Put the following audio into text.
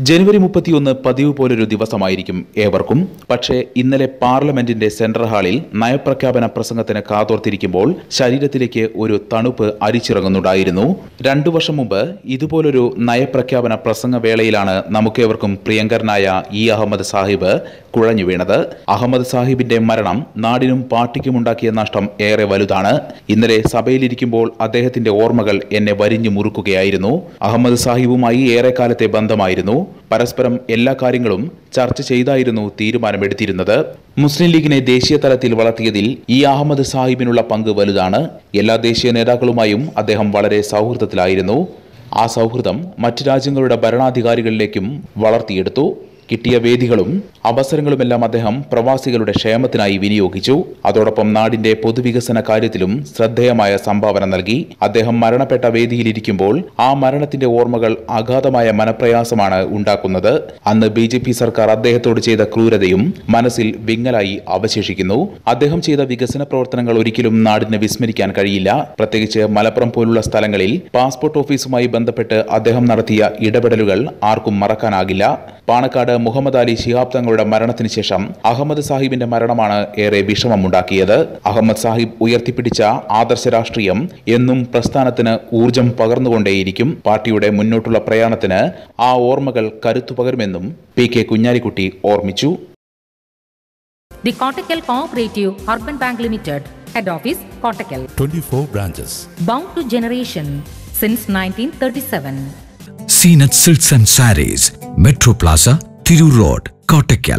ജനുവരി മുപ്പത്തിയൊന്ന് പതിവ് പോലൊരു ദിവസമായിരിക്കും ഏവർക്കും. പക്ഷേ ഇന്നലെ പാർലമെന്റിന്റെ സെൻട്രൽ ഹാളിൽ നയപ്രഖ്യാപന പ്രസംഗത്തിന് കാതോർത്തിരിക്കുമ്പോൾ ശരീരത്തിലേക്ക് ഒരു തണുപ്പ് അരിച്ചിറങ്ങുന്നുണ്ടായിരുന്നു. രണ്ടു വർഷം മുമ്പ് ഇതുപോലൊരു നയപ്രഖ്യാപന പ്രസംഗ വേളയിലാണ് നമുക്കേവർക്കും പ്രിയങ്കരനായ ഇ അഹമ്മദ് സാഹിബ് കുഴഞ്ഞു വീണത്. അഹമ്മദ് സാഹിബിന്റെ മരണം നാടിനും പാർട്ടിക്കുമുണ്ടാക്കിയ നഷ്ടം ഏറെ വലുതാണ്. ഇന്നലെ സഭയിലിരിക്കുമ്പോൾ അദ്ദേഹത്തിന്റെ ഓർമ്മകൾ എന്നെ വരിഞ്ഞു മുറുക്കുകയായിരുന്നു. അഹമ്മദ് സാഹിബുമായി ഏറെക്കാലത്തെ ബന്ധമായിരുന്നു. പരസ്പരം എല്ലാ കാര്യങ്ങളും ചർച്ച ചെയ്തായിരുന്നു തീരുമാനമെടുത്തിരുന്നത്. മുസ്ലിം ലീഗിനെ ദേശീയ തലത്തിൽ വളർത്തിയതിൽ ഇ അഹമ്മദ് സാഹിബിനുള്ള പങ്ക് വലുതാണ്. എല്ലാ ദേശീയ നേതാക്കളുമായും അദ്ദേഹം വളരെ സൗഹൃദത്തിലായിരുന്നു. ആ സൗഹൃദം മറ്റു രാജ്യങ്ങളുടെ ഭരണാധികാരികളിലേക്കും വളർത്തിയെടുത്തു. കിട്ടിയ വേദികളും അവസരങ്ങളുമെല്ലാം അദ്ദേഹം പ്രവാസികളുടെ ക്ഷേമത്തിനായി വിനിയോഗിച്ചു. അതോടൊപ്പം നാടിന്റെ പൊതുവികസന കാര്യത്തിലും ശ്രദ്ധേയമായ സംഭാവന നൽകി. അദ്ദേഹം മരണപ്പെട്ട വേദിയിലിരിക്കുമ്പോൾ ആ മരണത്തിന്റെ ഓർമ്മകൾ അഗാധമായ മനപ്രയാസമാണ് ഉണ്ടാക്കുന്നത്. അന്ന് ബി ജെ പി സർക്കാർ അദ്ദേഹത്തോട് ചെയ്ത ക്രൂരതയും മനസ്സിൽ വിങ്ങലായി അവശേഷിക്കുന്നു. അദ്ദേഹം ചെയ്ത വികസന പ്രവർത്തനങ്ങൾ ഒരിക്കലും നാടിന് വിസ്മരിക്കാൻ കഴിയില്ല. പ്രത്യേകിച്ച് മലപ്പുറം പോലുള്ള സ്ഥലങ്ങളിൽ പാസ്പോർട്ട് ഓഫീസുമായി ബന്ധപ്പെട്ട് അദ്ദേഹം നടത്തിയ ഇടപെടലുകൾ ആർക്കും മറക്കാനാകില്ല. പാണക്കാട് മുഹമ്മദ് അലി ശിഹാബ് തങ്ങളുടെ മരണത്തിന് ശേഷം അഹമ്മദ് സാഹിബിന്റെ മരണമാണ് ഏറെ വിഷമമുണ്ടാക്കിയത് അഹമ്മദ് സാഹിബ് ഉയർത്തിപ്പിടിച്ച ആദർശ രാഷ്ട്രീയം എന്നും പ്രസ്ഥാനത്തിന് ഊർജം പകർന്നുകൊണ്ടേയിരിക്കും പാർട്ടിയുടെ മുന്നോട്ടുള്ള പ്രയാണത്തിന് ആ ഓർമ്മകൾ കരുത്തു പകരുമെന്നും P K Kunhalikutty ഓർമ്മിച്ചു the Kottakkal Cooperative Urban Bank Limited, Head Office, Kottakkal. 24 branches bound to generation since 1937. Zeenath silks and sarees metro plaza Tirur road Kottakkal.